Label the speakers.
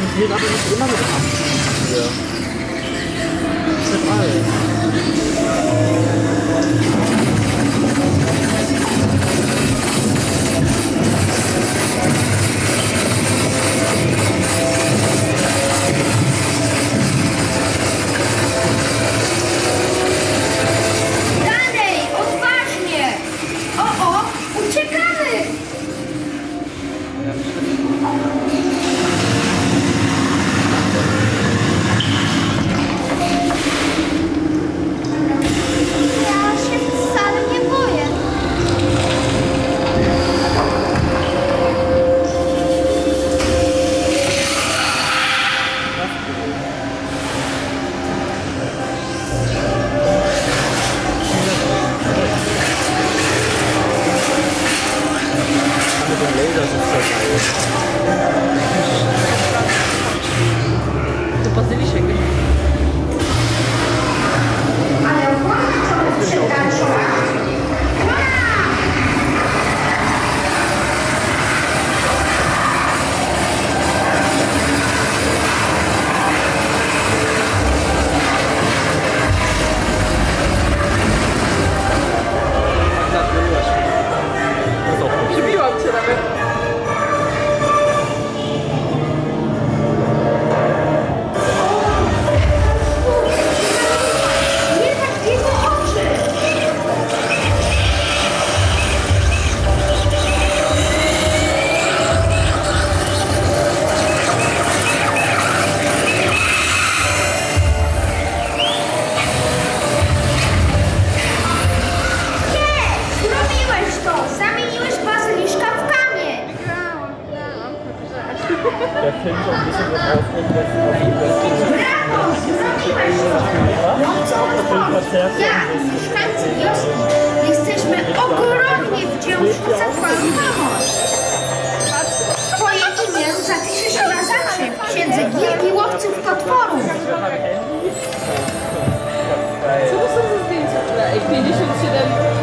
Speaker 1: 你拿出来，直接拿
Speaker 2: 出来。Laser sitzt Der Film so ein bisschen was rausnimmt, was auf
Speaker 1: Brawo! Zrobiłeś to! No co odpowiedź? Ja mieszkańcy wioski jesteśmy ogromnie wdzięczni za twoją pomoc! Twoje imię zapisze się na zawsze w księdze Gildi Łowców Potworów!
Speaker 3: Co to są za zdjęcia? w ogóle? Ej, 57.